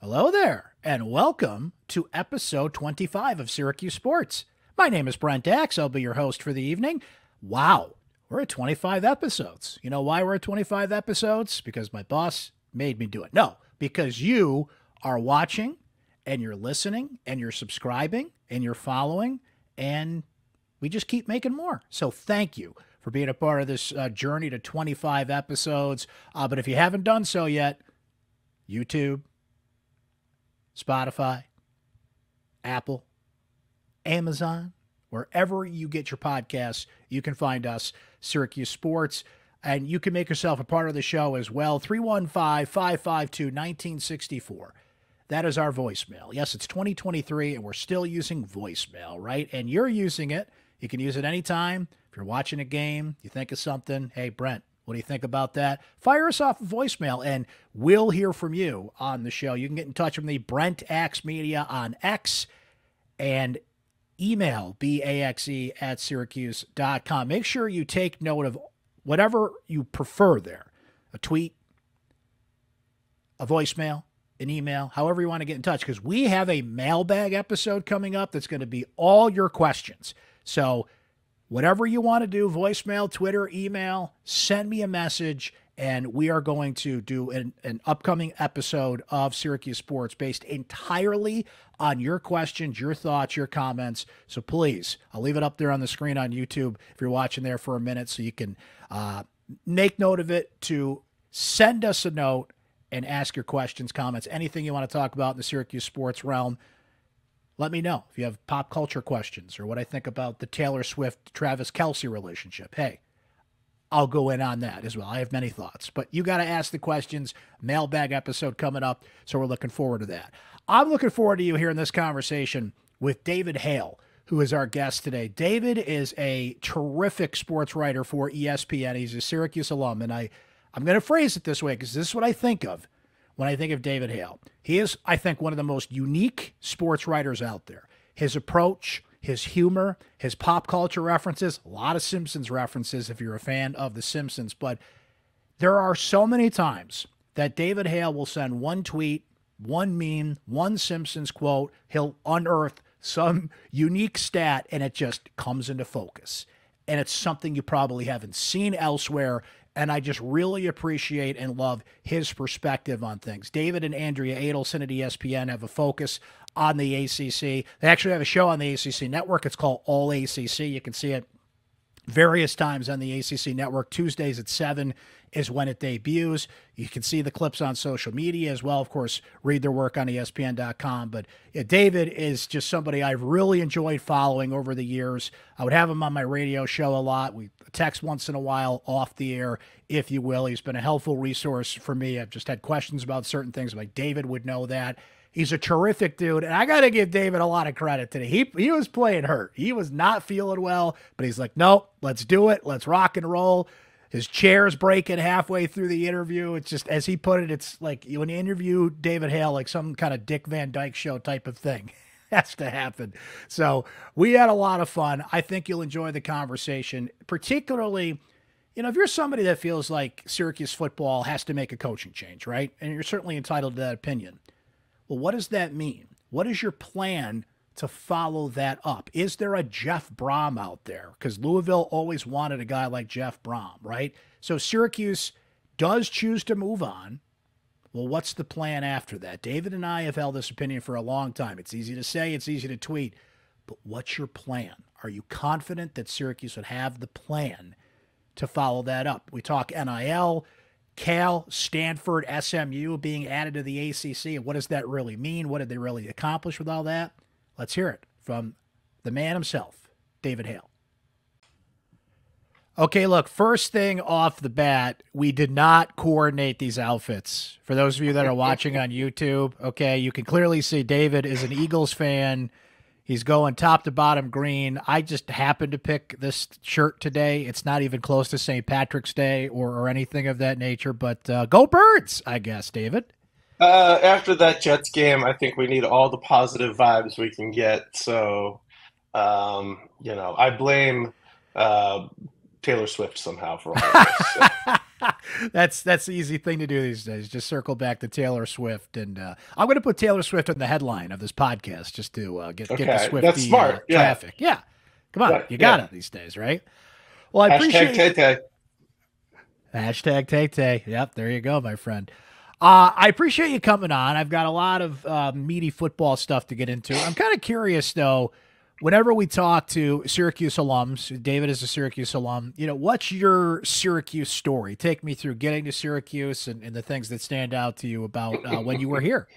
Hello there, and welcome to episode 25 of Syracuse Sports. My name is Brent Axe. I'll be your host for the evening. Wow, we're at 25 episodes. You know why we're at 25 episodes? Because my boss made me do it. No, because you are watching and you're listening and you're subscribing and you're following, and we just keep making more. So thank you for being a part of this uh, journey to 25 episodes. Uh, but if you haven't done so yet, YouTube, Spotify, Apple, Amazon, wherever you get your podcasts, you can find us, Syracuse Sports. And you can make yourself a part of the show as well. 315 552 1964. That is our voicemail. Yes, it's 2023 and we're still using voicemail, right? And you're using it. You can use it anytime. If you're watching a game, you think of something, hey, Brent, what do you think about that? Fire us off a voicemail and we'll hear from you on the show. You can get in touch with me, Brent Axe Media on X and email baxe at syracuse.com. Make sure you take note of whatever you prefer there a tweet, a voicemail, an email, however you want to get in touch, because we have a mailbag episode coming up that's going to be all your questions. So, whatever you want to do voicemail, Twitter, email, send me a message. And we are going to do an, an upcoming episode of Syracuse Sports based entirely on your questions, your thoughts, your comments. So please, I'll leave it up there on the screen on YouTube if you're watching there for a minute so you can uh, make note of it to send us a note and ask your questions, comments, anything you want to talk about in the Syracuse sports realm. Let me know if you have pop culture questions or what I think about the Taylor Swift Travis Kelce relationship. Hey, I'll go in on that as well. I have many thoughts, but you got to ask the questions. Mailbag episode coming up, so we're looking forward to that. I'm looking forward to you hearing this conversation with David Hale, who is our guest today. David is a terrific sports writer for ESPN. He's a Syracuse alum, and I, I'm going to phrase it this way because this is what I think of when I think of David Hale. He is, I think, one of the most unique sports writers out there. His approach, his humor, his pop culture references, a lot of Simpsons references if you're a fan of The Simpsons. But there are so many times that David Hale will send one tweet, one meme, one Simpsons quote. He'll unearth some unique stat and it just comes into focus. And it's something you probably haven't seen elsewhere. And I just really appreciate and love his perspective on things. David and Andrea Adelson at ESPN have a focus on the ACC. They actually have a show on the ACC network. It's called All ACC. You can see it various times on the ACC network. Tuesdays at 7 is when it debuts. You can see the clips on social media as well. Of course, read their work on ESPN.com. But yeah, David is just somebody I've really enjoyed following over the years. I would have him on my radio show a lot. We text once in a while off the air, if you will. He's been a helpful resource for me. I've just had questions about certain things. Like David would know that. He's a terrific dude, and I got to give David a lot of credit today. He he was playing hurt. He was not feeling well, but he's like, "Nope, let's do it. Let's rock and roll." His chair's breaking halfway through the interview. It's just, as he put it, it's like when you interview David Hale, like some kind of Dick Van Dyke show type of thing has to happen. So we had a lot of fun. I think you'll enjoy the conversation, particularly, you know, if you're somebody that feels like Syracuse football has to make a coaching change, right? And you're certainly entitled to that opinion. Well, what does that mean? What is your plan to follow that up? Is there a Jeff Brohm out there? Because Louisville always wanted a guy like Jeff Brohm, right? So Syracuse does choose to move on. Well, what's the plan after that? David and I have held this opinion for a long time. It's easy to say, it's easy to tweet, but what's your plan? Are you confident that Syracuse would have the plan to follow that up? We talk NIL, Cal, Stanford, SMU being added to the ACC. What does that really mean? What did they really accomplish with all that? Let's hear it from the man himself, David Hale. Okay, look, first thing off the bat, we did not coordinate these outfits. For those of you that are watching on YouTube, okay, you can clearly see David is an Eagles fan. He's going top to bottom green. I just happened to pick this shirt today. It's not even close to St. Patrick's Day or, or anything of that nature, but uh, go birds, I guess, David. Uh, after that Jets game, I think we need all the positive vibes we can get. So, um, you know, I blame uh, Taylor Swift somehow for all this. So. that's that's the easy thing to do these days. Just circle back to Taylor Swift, and uh, I'm going to put Taylor Swift on the headline of this podcast just to uh, get Okay, get the Swift that's smart, yeah. traffic. Yeah, come on, Yeah, you got yeah. it these days, right? Well, I Hashtag appreciate Tay Tay. Hashtag Tay Tay. Yep, there you go, my friend. Uh, I appreciate you coming on. I've got a lot of uh, meaty football stuff to get into. I'm kind of curious, though, whenever we talk to Syracuse alums, David is a Syracuse alum, you know, what's your Syracuse story? Take me through getting to Syracuse and, and the things that stand out to you about uh, when you were here.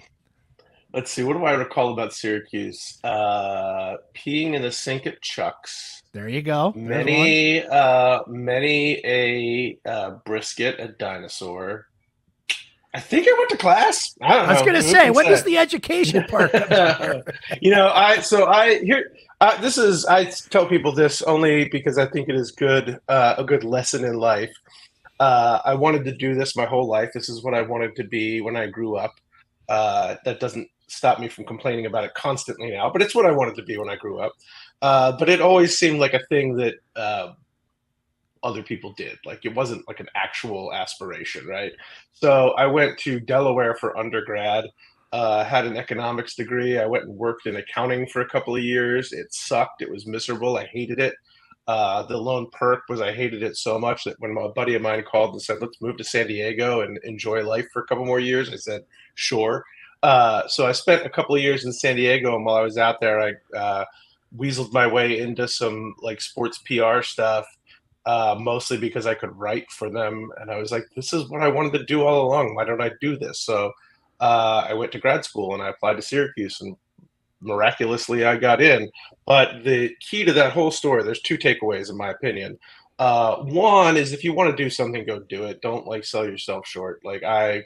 Let's see. What do I recall about Syracuse? Uh, peeing in the sink at Chuck's. There you go. There's. Many, uh, many a uh, brisket at Dinosaur. I think I went to class. I don't know. I was going to say, can when the education part come in here? you know, I so I here. Uh, this is I tell people this only because I think it is good, uh, a good lesson in life. Uh, I wanted to do this my whole life. This is what I wanted to be when I grew up. Uh, that doesn't stop me from complaining about it constantly now, but it's what I wanted to be when I grew up. Uh, but it always seemed like a thing that uh, other people did. Like it wasn't like an actual aspiration, right? So I went to Delaware for undergrad uh, had an economics degree. I went and worked in accounting for a couple of years. It sucked. It was miserable. I hated it. Uh, the lone perk was I hated it so much that when a buddy of mine called and said, "Let's move to San Diego and enjoy life for a couple more years," I said, "Sure." Uh, so I spent a couple of years in San Diego, and while I was out there, I uh, weaseled my way into some like sports PR stuff. Uh, mostly because I could write for them, and I was like, "This is what I wanted to do all along. Why don't I do this?" So uh, I went to grad school and I applied to Syracuse, and miraculously I got in. But the key to that whole story, there's two takeaways in my opinion. Uh, one is if you want to do something, go do it. Don't like sell yourself short. Like I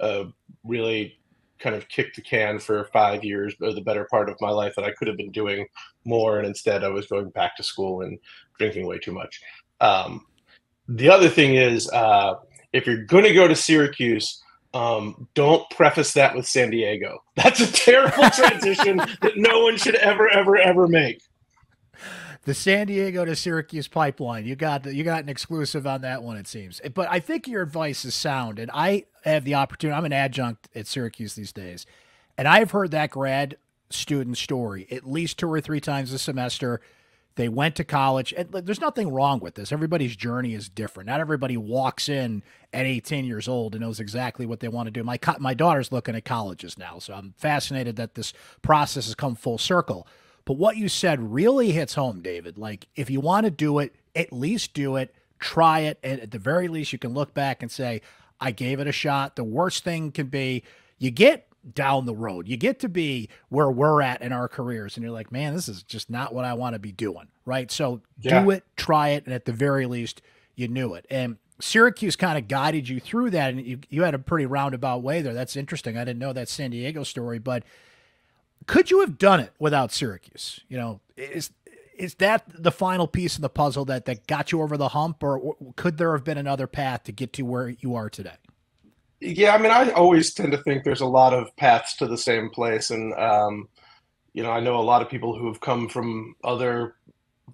uh, really kind of kicked the can for five years, or the better part of my life, that I could have been doing more, and instead I was going back to school and drinking way too much. Um, the other thing is, uh, if you're going to go to Syracuse, um, don't preface that with San Diego. That's a terrible transition that no one should ever, ever, ever make. the San Diego to Syracuse pipeline. You got you got an exclusive on that one, it seems. But I think your advice is sound, and I have the opportunity. I'm an adjunct at Syracuse these days, and I've heard that grad student story at least two or three times a semester. They went to college, and there's nothing wrong with this. Everybody's journey is different. Not everybody walks in at 18 years old and knows exactly what they want to do. My my daughter's looking at colleges now, so I'm fascinated that this process has come full circle. But what you said really hits home, David. Like, if you want to do it, at least do it, try it. And at the very least, you can look back and say, I gave it a shot. The worst thing can be you get down the road, you get to be where we're at in our careers, and you're like, man, this is just not what I want to be doing. Right. So do it, try it. And at the very least, you knew it. And Syracuse kind of guided you through that. And you, you had a pretty roundabout way there. That's interesting. I didn't know that San Diego story, but could you have done it without Syracuse? You know, is is that the final piece of the puzzle that that got you over the hump, or could there have been another path to get to where you are today? Yeah, I mean, I always tend to think there's a lot of paths to the same place, and um, you know, I know a lot of people who have come from other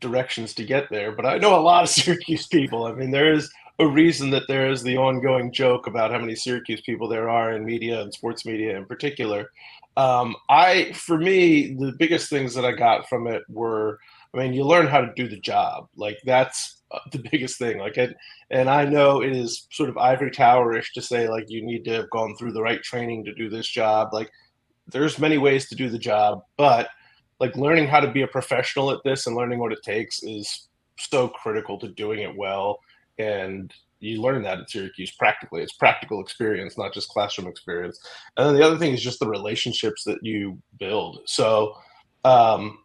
directions to get there, but I know a lot of Syracuse people. I mean, there is a reason that there is the ongoing joke about how many Syracuse people there are in media and sports media in particular. Um, I, for me, the biggest things that I got from it were, I mean, you learn how to do the job. Like that's uh, the biggest thing. Like, it, and I know it is sort of ivory towerish to say like you need to have gone through the right training to do this job. Like, there's many ways to do the job, but like learning how to be a professional at this and learning what it takes is so critical to doing it well. And you learn that at Syracuse practically. It's practical experience, not just classroom experience. And then the other thing is just the relationships that you build. So, um,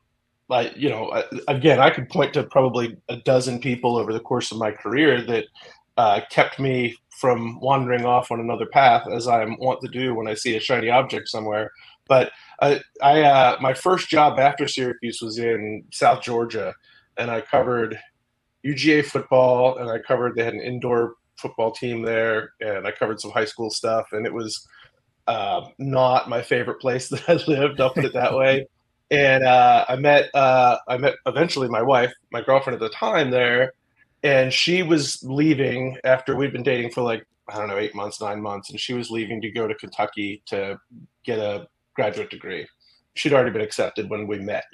like you know, again, I could point to probably a dozen people over the course of my career that uh, kept me from wandering off on another path, as I want to do when I see a shiny object somewhere. But I, I uh, my first job after Syracuse was in South Georgia, and I covered UGA football, and I covered they had an indoor football team there, and I covered some high school stuff, and it was uh, not my favorite place that I lived. I'll put it that way. And uh, I met uh, I met eventually my wife, my girlfriend at the time there, and she was leaving after we'd been dating for like I don't know eight months, nine months, and she was leaving to go to Kentucky to get a graduate degree. She'd already been accepted when we met.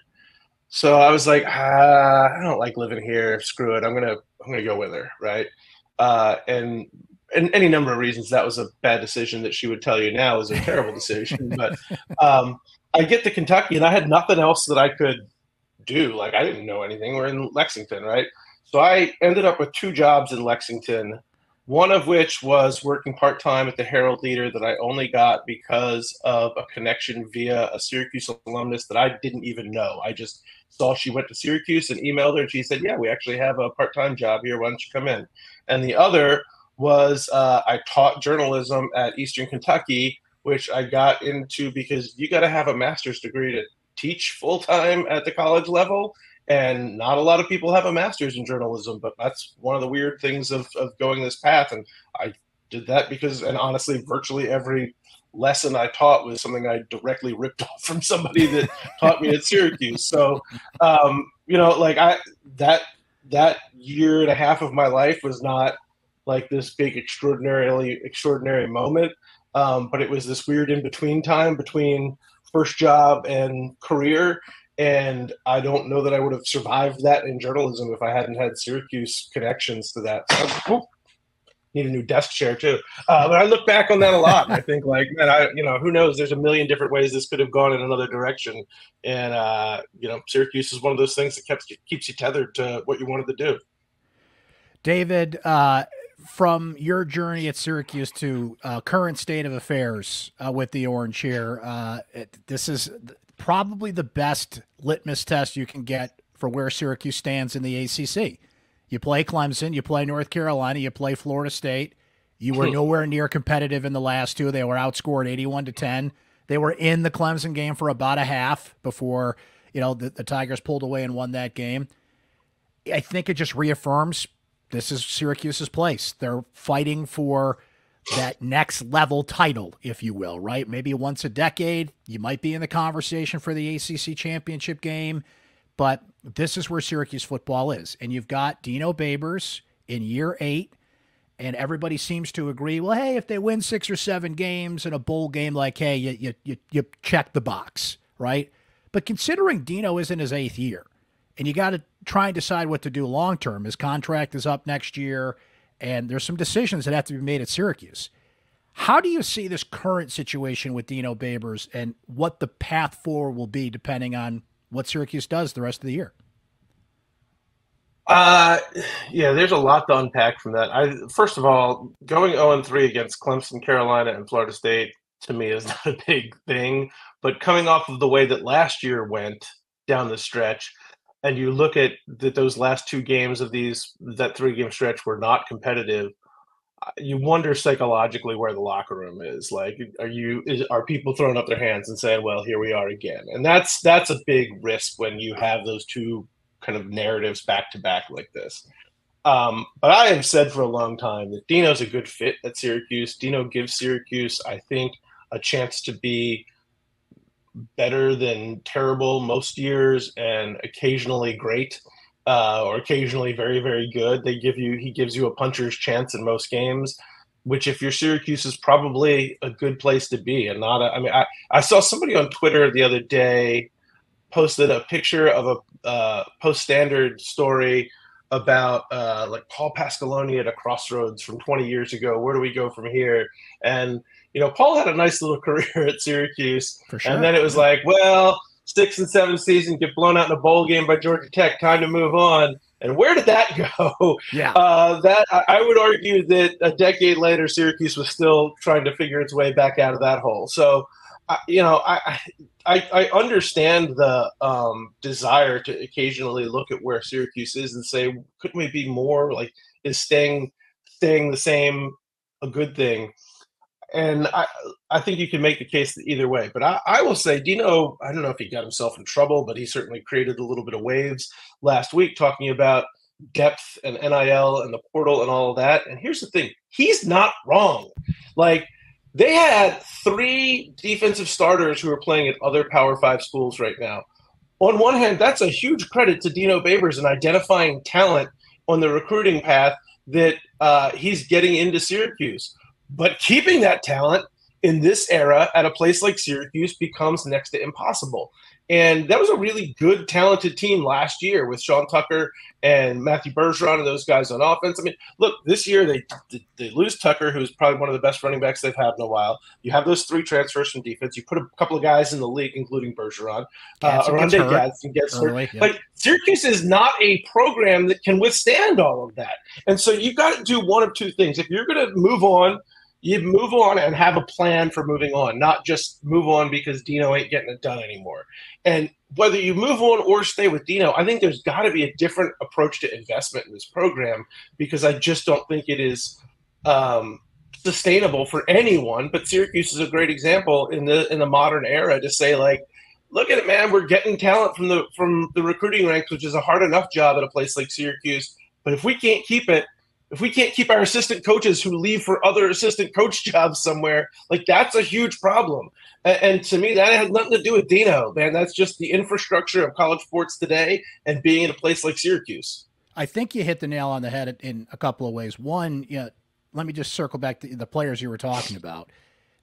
So I was like, ah, I don't like living here. Screw it. I'm gonna I'm gonna go with her, right? Uh, and and any number of reasons that was a bad decision that she would tell you now is a terrible decision. But um, I get to Kentucky and I had nothing else that I could do. Like I didn't know anything. We're in Lexington, right? So I ended up with two jobs in Lexington one of which was working part time at the Herald Leader that I only got because of a connection via a Syracuse alumnus that I didn't even know. I just saw she went to Syracuse and emailed her, and she said, "Yeah, we actually have a part time job here. Why don't you come in?" And the other was uh, I taught journalism at Eastern Kentucky, which I got into because you got to have a master's degree to teach full time at the college level and not a lot of people have a master's in journalism but that's one of the weird things of, of going this path and i did that because and honestly virtually every lesson i taught was something i directly ripped off from somebody that taught me at syracuse. So um, you know like i that that year and a half of my life was not like this big extraordinarily extraordinary moment um, but it was this weird in between time between first job and career and I don't know that I would have survived that in journalism if I hadn't had Syracuse connections to that. So, need a new desk chair too. Uh, but I look back on that a lot. I think like, man, I you know, who knows? There's a million different ways this could have gone in another direction, and uh, you know, Syracuse is one of those things that keeps keeps you tethered to what you wanted to do. David, uh, from your journey at Syracuse to uh, current state of affairs uh, with the Orange here, uh, it, this is probably the best litmus test you can get for where Syracuse stands in the ACC. You play Clemson, you play North Carolina, you play Florida State. You were nowhere near competitive in the last two. They were outscored 81 to 10. They were in the Clemson game for about a half before, you know, the, the Tigers pulled away and won that game. I think it just reaffirms this is Syracuse's place. They're fighting for that next level title, if you will, right? Maybe once a decade, you might be in the conversation for the ACC championship game, but this is where Syracuse football is. And you've got Dino Babers in year eight, and everybody seems to agree. Well, hey, if they win six or seven games in a bowl game, like, hey, you you you, you check the box, right? But considering Dino is in his eighth year, and you got to try and decide what to do long term. His contract is up next year and there's some decisions that have to be made at Syracuse. How do you see this current situation with Dino Babers and what the path forward will be depending on what Syracuse does the rest of the year? Uh, yeah, there's a lot to unpack from that. I first of all, going 0 3 against Clemson, Carolina, and Florida State to me is not a big thing. But coming off of the way that last year went down the stretch, and you look at that those last two games of these that three game stretch were not competitive uh, you wonder psychologically where the locker room is. Like are you is, are people throwing up their hands and saying well here we are again. And that's that's a big risk when you have those two kind of narratives back to back like this. Um, but i have said for a long time that dino's a good fit at syracuse. Dino gives syracuse i think a chance to be better than terrible most years and occasionally great uh, or occasionally very very good. They give you he gives you a puncher's chance in most games which if you're syracuse is probably a good place to be and not a, i mean I, I saw somebody on twitter the other day posted a picture of a uh, post standard story about uh, like paul pasqualoni at a crossroads from 20 years ago. Where do we go from here? And you know, Paul had a nice little career at Syracuse, sure. and then it was like, well, six and seven season, get blown out in a bowl game by Georgia Tech, time to move on. And where did that go? Yeah, uh, that I would argue that a decade later, Syracuse was still trying to figure its way back out of that hole. So, uh, you know, I, I I understand the um, desire to occasionally look at where Syracuse is and say, couldn't we be more? Like, is staying staying the same a good thing? And I, I think you can make the case either way. But I, I will say, Dino, I don't know if he got himself in trouble, but he certainly created a little bit of waves last week talking about depth and NIL and the portal and all of that. And here's the thing he's not wrong. Like, they had three defensive starters who are playing at other Power Five schools right now. On one hand, that's a huge credit to Dino Babers in identifying talent on the recruiting path that uh, he's getting into Syracuse. But keeping that talent in this era at a place like Syracuse becomes next to impossible. And that was a really good, talented team last year with Sean Tucker and Matthew Bergeron and those guys on offense. I mean, look, this year they they lose Tucker, who's probably one of the best running backs they've had in a while. You have those three transfers from defense. You put a couple of guys in the league, including Bergeron. Uh, Oronde Gadsden gets early, hurt. Yeah. Like Syracuse is not a program that can withstand all of that. And so you've got to do one of two things. If you're going to move on – you move on and have a plan for moving on, not just move on because Dino ain't getting it done anymore. And whether you move on or stay with Dino, I think there's got to be a different approach to investment in this program because I just don't think it is um, sustainable for anyone. But Syracuse is a great example in the in the modern era to say like, look at it, man, we're getting talent from the from the recruiting ranks, which is a hard enough job at a place like Syracuse. But if we can't keep it, if we can't keep our assistant coaches who leave for other assistant coach jobs somewhere, like that's a huge problem. And, and, to me, that has nothing to do with Dino, man. That's just the infrastructure of college sports today and being in a place like Syracuse. I think you hit the nail on the head in a couple of ways. One, you know, let me just circle back to the players you were talking about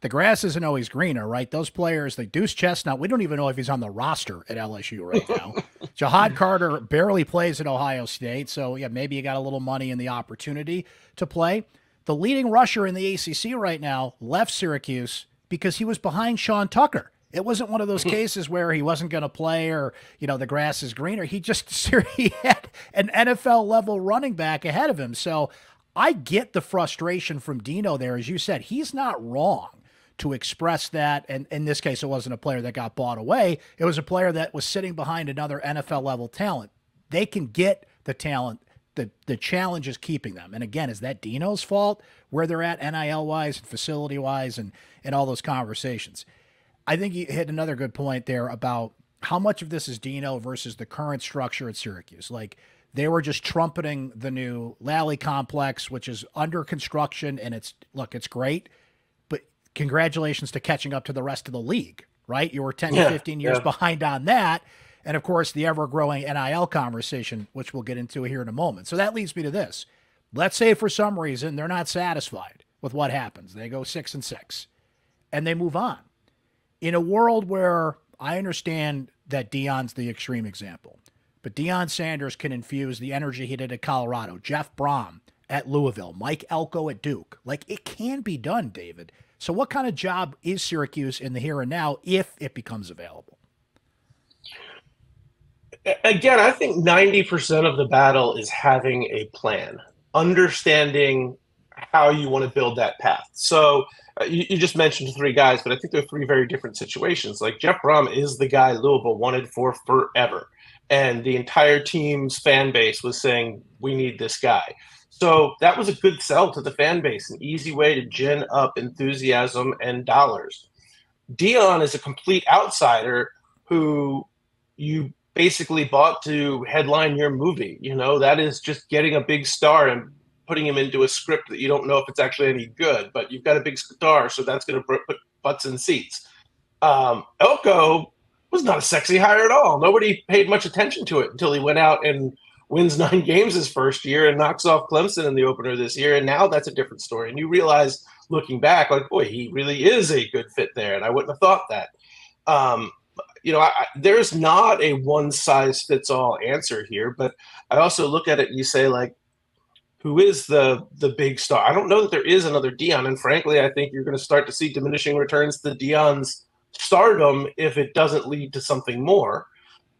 the grass isn't always greener, right? Those players, like Deuce Chestnut, we don't even know if he's on the roster at LSU right now. Ja'Had Carter barely plays at Ohio State, so yeah, maybe you got a little money and the opportunity to play. The leading rusher in the ACC right now left Syracuse because he was behind Sean Tucker. It wasn't one of those cases where he wasn't going to play or, you know, the grass is greener. He just he had an NFL level running back ahead of him. So I get the frustration from Dino there. As you said, he's not wrong to express that. And in this case, it wasn't a player that got bought away, it was a player that was sitting behind another NFL level talent. They can get the talent. The, the challenge is keeping them. And again, is that Dino's fault where they're at NIL wise and facility wise and, and all those conversations? I think you hit another good point there about how much of this is Dino versus the current structure at Syracuse. Like they were just trumpeting the new Lally complex, which is under construction and it's look, it's great congratulations to catching up to the rest of the league, right? You were 10 yeah, to 15 years yeah. behind on that. And of course, the ever growing NIL conversation, which we'll get into here in a moment. So that leads me to this. Let's say for some reason they're not satisfied with what happens. They go six and six and they move on. In a world where I understand that Deion's the extreme example, but Deion Sanders can infuse the energy he did at Colorado, Jeff Brohm at Louisville, Mike Elko at Duke. Like it can be done, David. So, what kind of job is Syracuse in the here and now if it becomes available? Again, I think 90% of the battle is having a plan, understanding how you want to build that path. So, uh, you, you, just mentioned three guys, but I think they're three very different situations. Like Jeff Brohm is the guy Louisville wanted for forever. And the entire team's fan base was saying, we need this guy. So that was a good sell to the fan base, an easy way to gin up enthusiasm and dollars. Deion is a complete outsider who you basically bought to headline your movie. You know, that is just getting a big star and putting him into a script that you don't know if it's actually any good, but you've got a big star, so that's going to put butts in seats. Um, Elko was not a sexy hire at all. Nobody paid much attention to it until he went out and wins nine games his first year and knocks off Clemson in the opener this year. And now that's a different story. And you realize looking back, like, boy, he really is a good fit there. And I wouldn't have thought that. Um, you know, I, I, there's not a one size fits all answer here, but I also look at it and you say, like, who is the the big star? I don't know that there is another Deion, and frankly, I think you're going to start to see diminishing returns to Deion's stardom if it doesn't lead to something more.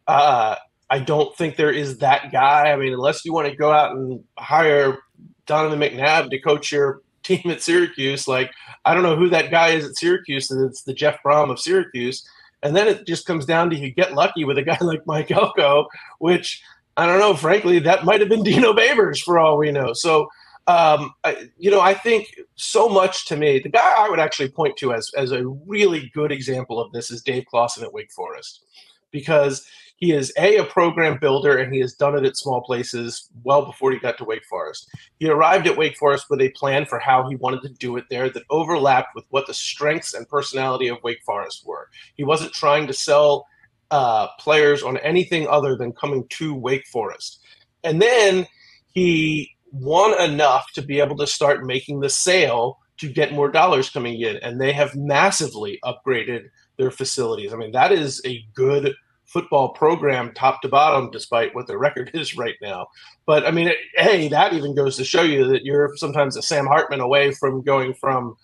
Uh, I don't think there is that guy. I mean, unless you want to go out and hire Donovan McNabb to coach your team at Syracuse, like I don't know who that guy is at Syracuse. It's the Jeff Brohm of Syracuse. And then it just comes down to you get lucky with a guy like Mike Elko, which I don't know. Frankly, that might have been Dino Babers for all we know. So, um, I, you know, I think so much to me. The guy I would actually point to as as a really good example of this is Dave Clawson at Wake Forest, because he is a a program builder and he has done it at small places well before he got to Wake Forest. He arrived at Wake Forest with a plan for how he wanted to do it there that overlapped with what the strengths and personality of Wake Forest were. He wasn't trying to sell uh, players on anything other than coming to Wake Forest. And then he won enough to be able to start making the sale to get more dollars coming in, and they have massively upgraded their facilities. I mean, that is a good football program top to bottom, despite what their record is right now. But I mean, hey, that even goes to show you that you're sometimes a Sam Hartman away from going from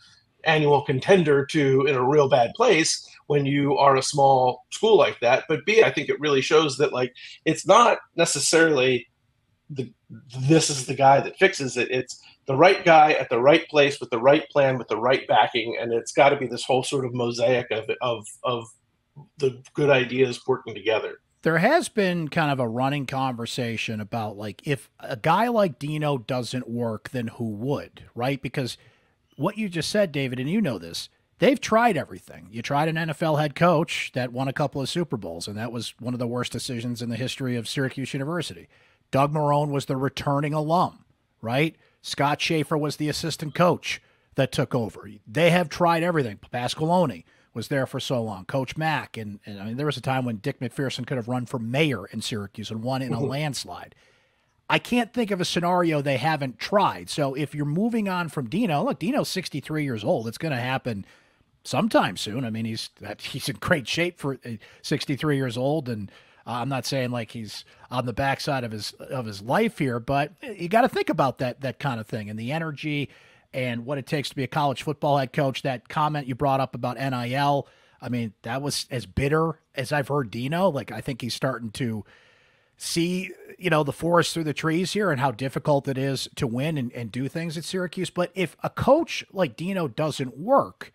annual contender to in a real bad place when you are a small school like that. But B, I think it really shows that like it's not necessarily the this is the guy that fixes it. It's the right guy at the right place with the right plan with the right backing, and it's got to be this whole sort of mosaic of of of the good ideas working together. There has been kind of a running conversation about like if a guy like Dino doesn't work, then who would, right? Because what you just said, David, and you know this, they've tried everything. You tried an NFL head coach that won a couple of Super Bowls, and that was one of the worst decisions in the history of Syracuse University. Doug Marrone was the returning alum, right? Scott Shafer was the assistant coach that took over. They have tried everything. Pasqualoni was there for so long. Coach Mack, and, and I mean, there was a time when Dick MacPherson could have run for mayor in Syracuse and won in a mm-hmm. landslide. I can't think of a scenario they haven't tried. So if you're moving on from Dino, look, Dino's 63 years old. It's going to happen sometime soon. I mean, he's he's in great shape for uh, 63 years old, and uh, I'm not saying like he's on the backside of his of his life here, but you got to think about that that kind of thing and the energy and what it takes to be a college football head coach. That comment you brought up about NIL, I mean, that was as bitter as I've heard Dino. Like, I think he's starting to see, you know, the forest through the trees here and how difficult it is to win and, and do things at Syracuse. But if a coach like Dino doesn't work,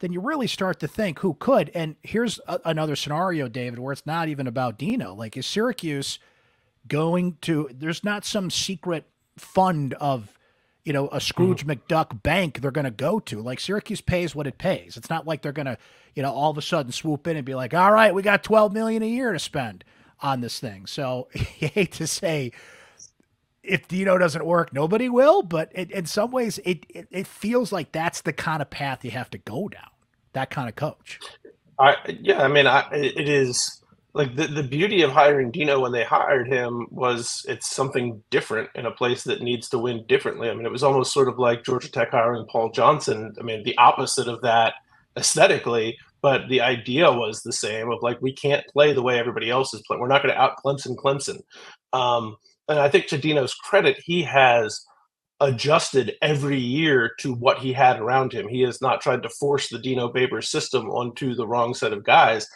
then you really start to think who could. And here's a, another scenario, David, where it's not even about Dino. Like, is Syracuse going to, there's not some secret fund of you know, a Scrooge mm. McDuck bank they're going to go to. Like Syracuse pays what it pays. It's not like they're going to, you know, all of a sudden swoop in and be like, "All right, we got 12 million a year to spend on this thing." So, you hate to say if Dino doesn't work, nobody will, but it, in some ways it, it, it feels like that's the kind of path you have to go down. That kind of coach. I yeah, I mean, I, it is like the, the beauty of hiring Dino when they hired him was it's something different in a place that needs to win differently. I mean, it was almost sort of like Georgia Tech hiring Paul Johnson. I mean, the opposite of that aesthetically, but the idea was the same of like we can't play the way everybody else is playing. We're not going to out Clemson Clemson. Um, and I think to Dino's credit, he has adjusted every year to what he had around him. He has not tried to force the Dino Babers system onto the wrong set of guys.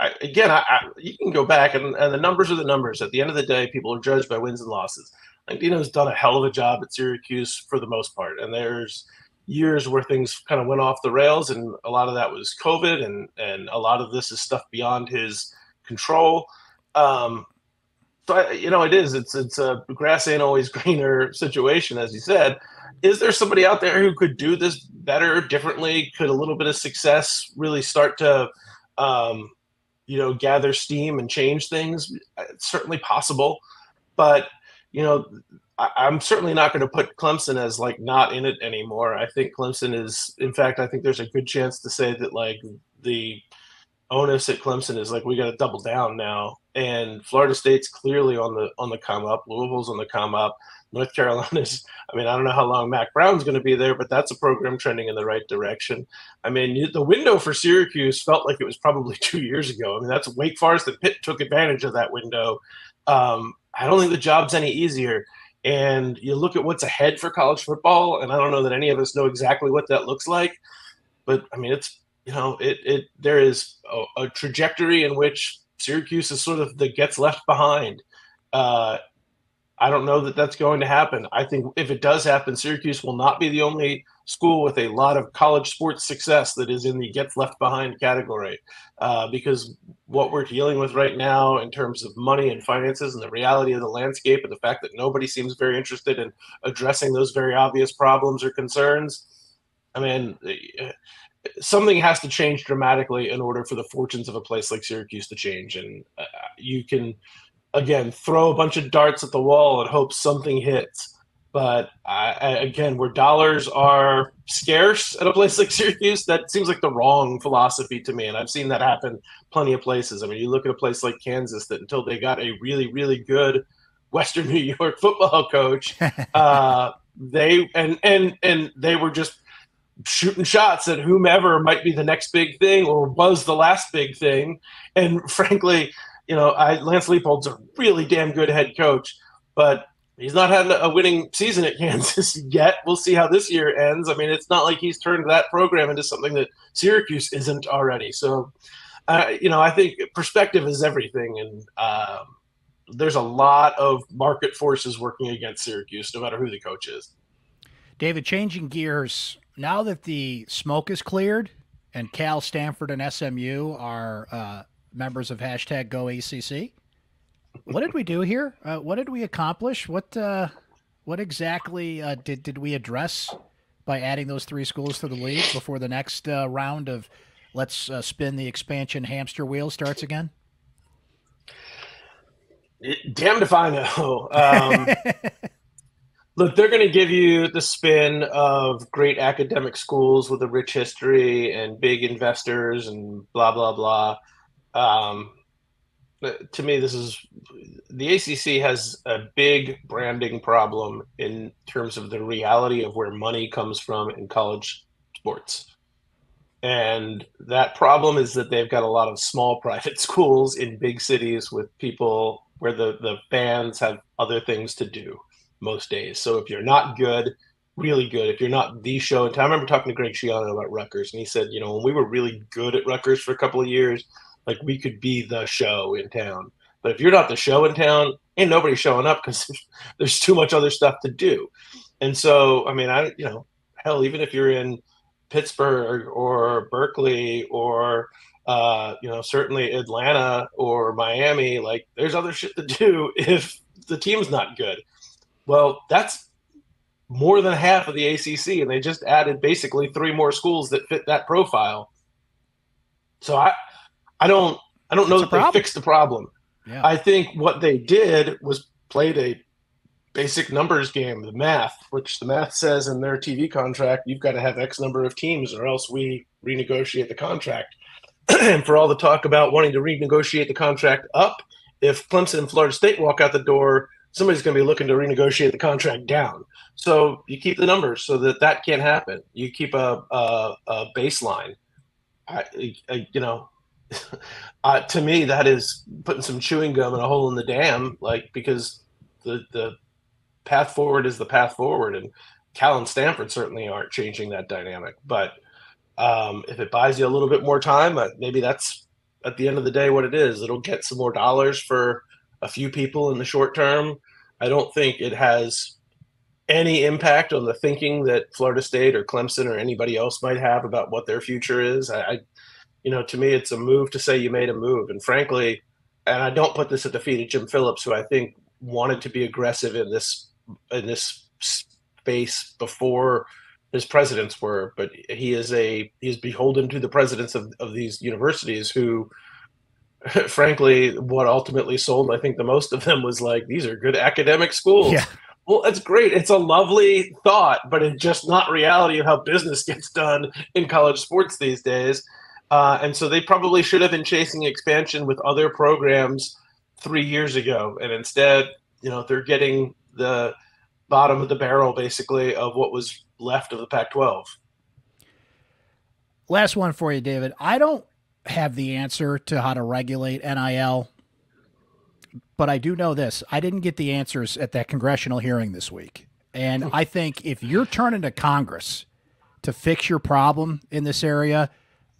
I, again, I, I, you can go back and, and the numbers are the numbers. At the end of the day, people are judged by wins and losses. I think Dino's done a hell of a job at Syracuse for the most part, and there's years where things kind of went off the rails, and a lot of that was COVID, and and a lot of this is stuff beyond his control. Um, so you know, it is. It's it's a grass ain't always greener situation, as you said. Is there somebody out there who could do this better, differently? Could a little bit of success really start to um, you know gather steam and change things it's certainly possible. But you know I, am certainly not going to put clemson as like not in it anymore. I think clemson is in fact i think there's a good chance to say that like the onus at clemson is like we got to double down now and florida state's clearly on the on the come up louisville's on the come up North Carolina's, I mean, I don't know how long Mack Brown's going to be there, but that's a program trending in the right direction. I mean, the window for Syracuse felt like it was probably two years ago. I mean, that's Wake Forest and Pitt took advantage of that window. Um, I don't think the job's any easier. And you look at what's ahead for college football, and I don't know that any of us know exactly what that looks like. But I mean, it's you know, it it there is a, a trajectory in which Syracuse is sort of the gets left behind. Uh, I don't know that that's going to happen. I think if it does happen, Syracuse will not be the only school with a lot of college sports success that is in the gets left behind category. Uh, because what we're dealing with right now in terms of money and finances and the reality of the landscape and the fact that nobody seems very interested in addressing those very obvious problems or concerns. I mean, something has to change dramatically in order for the fortunes of a place like Syracuse to change. And uh, you can again throw a bunch of darts at the wall and hope something hits. But I, again, where dollars are scarce at a place like Syracuse, that seems like the wrong philosophy to me. And I've seen that happen plenty of places. I mean, you look at a place like Kansas that until they got a really, really good Western New York football coach. Uh, they and and and they were just shooting shots at whomever might be the next big thing or was the last big thing. And frankly, you know, I, Lance Leipold's a really damn good head coach, but he's not had a winning season at Kansas yet. We'll see how this year ends. I mean, it's not like he's turned that program into something that Syracuse isn't already. So, uh, you know, I think perspective is everything, and um, there's a lot of market forces working against Syracuse, no matter who the coach is. David, changing gears now that the smoke is cleared and Cal, Stanford, and SMU are uh, members of hashtag Go ACC. What did we do here? Uh, what did we accomplish? What uh, what exactly uh, did did we address by adding those three schools to the league before the next uh, round of let's uh, spin the expansion hamster wheel starts again? Damned if I know. Um, look, they're going to give you the spin of great academic schools with a rich history and big investors and blah blah blah. Um, to me, this is the ACC has a big branding problem in terms of the reality of where money comes from in college sports. And that problem is that they've got a lot of small private schools in big cities with people where the, the fans have other things to do most days. So if you're not good, really good, if you're not the show in town, I remember talking to Greg Schiano about Rutgers, and he said, you know, when we were really good at Rutgers for a couple of years, like we could be the show in town. But if you're not the show in town, ain't nobody showing up because there's too much other stuff to do. And so, I mean, I, you know, hell, even if you're in Pittsburgh or Berkeley or, uh, you know, certainly Atlanta or Miami, like there's other shit to do if the team's not good. Well, that's more than half of the ACC, and they just added basically three more schools that fit that profile. So I, I don't I don't know that they fixed the problem. Yeah. I think what they did was played a basic numbers game, the math, which the math says in their TV contract, you've got to have X number of teams or else we renegotiate the contract. and for all the talk about wanting to renegotiate the contract up, if Clemson and Florida State walk out the door, somebody's going to be looking to renegotiate the contract down. So you keep the numbers so that that can't happen. You keep a, a, a baseline. I, I, you know, uh, to me, that is putting some chewing gum in a hole in the dam, like because the the path forward is the path forward, and Cal and Stanford certainly aren't changing that dynamic. But um, if it buys you a little bit more time, uh, maybe that's at the end of the day what it is. It'll get some more dollars for a few people in the short term. I don't think it has any impact on the thinking that Florida State or Clemson or anybody else might have about what their future is. I, I you know, to me, it's a move to say you made a move. And frankly, and I don't put this at the feet of Jim Phillips, who I think wanted to be aggressive in this in this space before his presidents were, but he is a he is beholden to the presidents of, of these universities who frankly what ultimately sold I think the most of them was like these are good academic schools. Yeah. Well, that's great. It's a lovely thought, but it's just not reality of how business gets done in college sports these days. Uh, and so they probably should have been chasing expansion with other programs three years ago. And instead, you know, they're getting the bottom of the barrel basically of what was left of the Pac 12. Last one for you, David. I don't have the answer to how to regulate NIL, but I do know this. I didn't get the answers at that congressional hearing this week. And I think if you're turning to Congress to fix your problem in this area,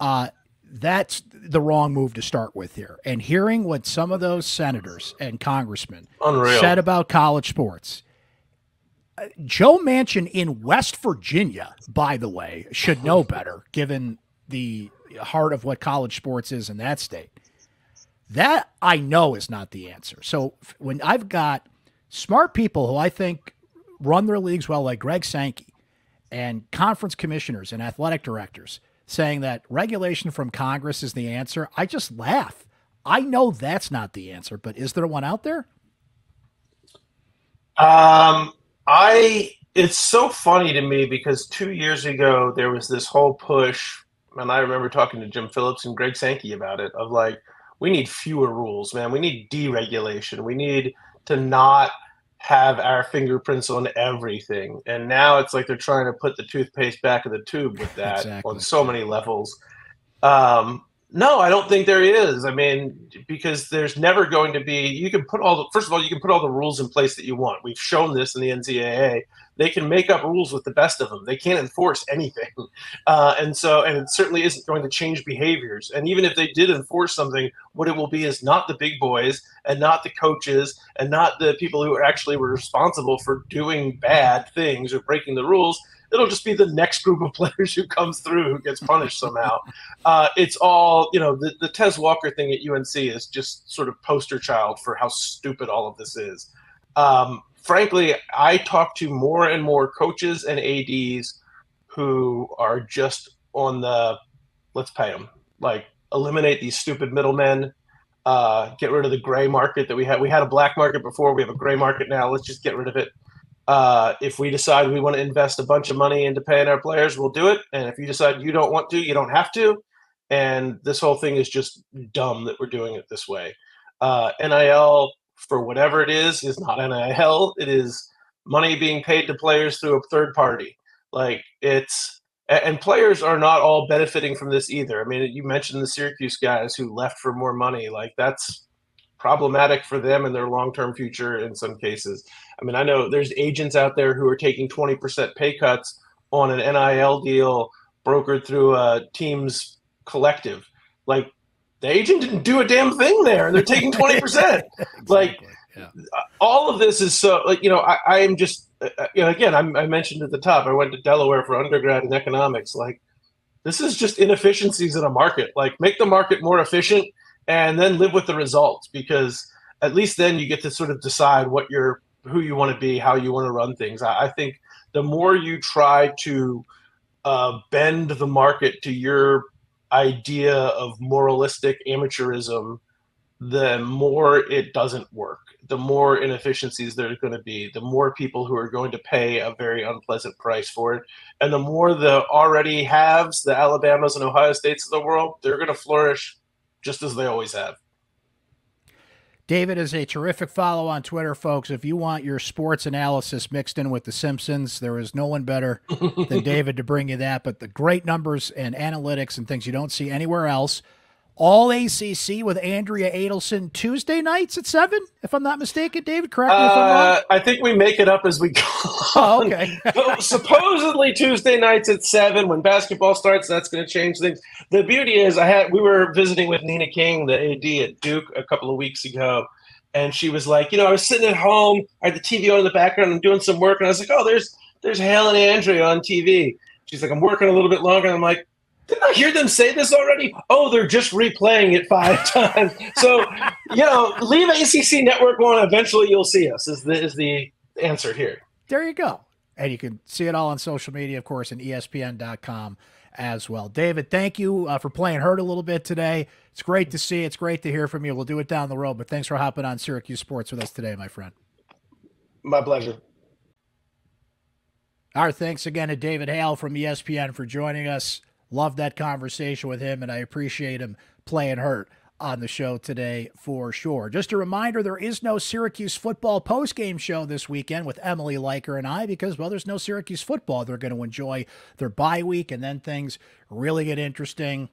uh, that's the wrong move to start with here. And hearing what some of those senators and congressmen Unreal. said about college sports. Uh, Joe Manchin in West Virginia, by the way, should know better given the heart of what college sports is in that state. That I know is not the answer. So when I've got smart people who I think run their leagues well, like Greg Sankey, and conference commissioners and athletic directors – saying that regulation from Congress is the answer, I just laugh. I know that's not the answer, but is there one out there? Um, I it's so funny to me because two years ago there was this whole push, and I remember talking to Jim Phillips and Greg Sankey about it of like we need fewer rules, man. We need deregulation. We need to not have our fingerprints on everything. And now it's like they're trying to put the toothpaste back in the tube with that exactly. on so many levels. Um, no, I don't think there is. I mean, because there's never going to be. You can put all the first of all, you can put all the rules in place that you want. We've shown this in the NCAA. They can make up rules with the best of them. They can't enforce anything, uh, and so and it certainly isn't going to change behaviors. And even if they did enforce something, what it will be is not the big boys and not the coaches and not the people who are actually were responsible for doing bad things or breaking the rules it'll just be the next group of players who comes through who gets punished somehow. Uh, it's all you know. The the Tez Walker thing at UNC is just sort of poster child for how stupid all of this is. Um, frankly, I talk to more and more coaches and ads who are just on the let's pay them like eliminate these stupid middlemen uh, get rid of the gray market that we had we had a black market before we have a gray market now let's just get rid of it uh, if we decide we want to invest a bunch of money into paying our players, we'll do it. And if you decide you don't want to, you don't have to. And this whole thing is just dumb that we're doing it this way. Uh, NIL, for whatever it is, is not NIL. It is money being paid to players through a third party. Like it's, and players are not all benefiting from this either. I mean, you mentioned the Syracuse guys who left for more money. Like that's problematic for them and their long-term future in some cases. I mean, I know there's agents out there who are taking 20% pay cuts on an NIL deal brokered through a team's collective. Like the agent didn't do a damn thing there, and they're taking 20%. exactly. Like yeah. all of this is so like you know I, I am just uh, uh, you know again I'm, I mentioned at the top I went to Delaware for undergrad in economics. Like this is just inefficiencies in a market. Like make the market more efficient and then live with the results because at least then you get to sort of decide what you're who you want to be, how you want to run things. I, I think the more you try to uh, bend the market to your idea of moralistic amateurism, the more it doesn't work. The more inefficiencies there's going to be, the more people who are going to pay a very unpleasant price for it, and the more the already haves, the Alabamas and Ohio States of the world, they're going to flourish just as they always have. David is a terrific follow on Twitter, folks. If you want your sports analysis mixed in with The Simpsons, there is no one better than David to bring you that. But the great numbers and analytics and things you don't see anywhere else all ACC with Andrea Adelson Tuesday nights at seven, if I'm not mistaken. David, correct me if I'm wrong. Uh, I think we make it up as we go. Oh, okay. supposedly Tuesday nights at seven. When basketball starts, that's going to change things. The beauty is, I had we were visiting with Nina King, the AD at Duke, a couple of weeks ago, and she was like, you know, I was sitting at home, I had the TV on in the background, I'm doing some work, and I was like, oh, there's there's Hale and Andrea on TV. She's like, I'm working a little bit longer. And I'm like, didn't I hear them say this already? Oh, they're just replaying it five times. So, you know, leave ACC Network on. Eventually, you'll see us. Is the is the answer here? There you go. And you can see it all on social media, of course, and ESPN.com as well. David, thank you uh, for playing hurt a little bit today. It's great to see. It's great to hear from you. We'll do it down the road, but thanks for hopping on Syracuse Sports with us today, my friend. My pleasure. Our thanks again to David Hale from ESPN for joining us. Love that conversation with him, and I appreciate him playing hurt on the show today for sure. Just a reminder there is no Syracuse football post-game show this weekend with Emily Leiker and I because, well, there's no Syracuse football. They're going to enjoy their bye week, and then things really get interesting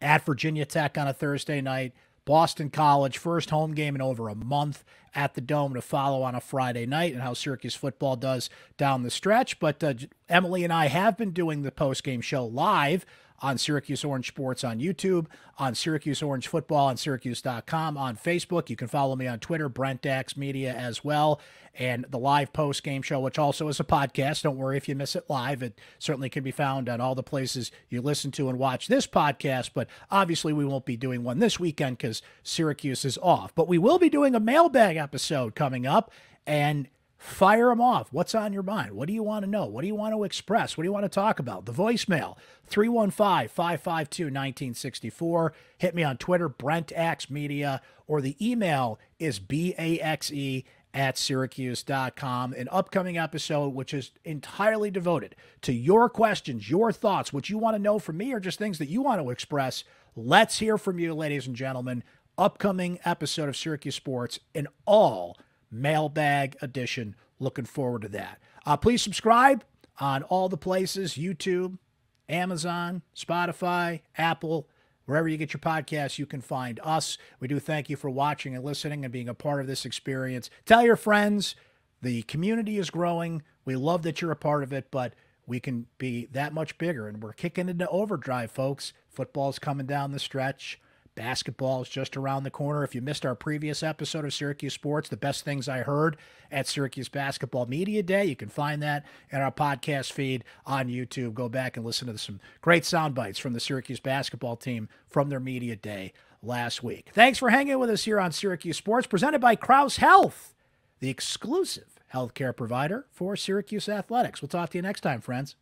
at Virginia Tech on a Thursday night. Boston College, first home game in over a month at the Dome to follow on a Friday night, and how Syracuse football does down the stretch. But uh, Emily and I have been doing the post game show live on Syracuse Orange Sports on YouTube, on Syracuse Orange Football on Syracuse.com, on Facebook. You can follow me on Twitter, Brent Axe Media as well, and the live post game show, which also is a podcast. Don't worry if you miss it live. It certainly can be found on all the places you listen to and watch this podcast. But obviously, we won't be doing one this weekend because Syracuse is off. But we will be doing a mailbag episode coming up. And Fire them off. What's on your mind? What do you want to know? What do you want to express? What do you want to talk about? The voicemail 315 552 1964. Hit me on Twitter, Brent Axe Media, or the email is BAXE at syracuse.com. An upcoming episode which is entirely devoted to your questions, your thoughts, what you want to know from me, or just things that you want to express. Let's hear from you, ladies and gentlemen. Upcoming episode of Syracuse Sports in all mailbag edition. Looking forward to that. Uh, please subscribe on all the places YouTube, Amazon, Spotify, Apple, wherever you get your podcasts, you can find us. We do thank you for watching and listening and being a part of this experience. Tell your friends. The community is growing. We love that you're a part of it, but we can be that much bigger. And we're kicking into overdrive, folks. Football's coming down the stretch. Basketball is just around the corner. If you missed our previous episode of Syracuse Sports, the best things I heard at Syracuse Basketball Media Day, you can find that in our podcast feed on YouTube. Go back and listen to some great sound bites from the Syracuse basketball team from their media day last week. Thanks for hanging with us here on Syracuse Sports, presented by Crouse Health, the exclusive healthcare provider for Syracuse Athletics. We'll talk to you next time, friends.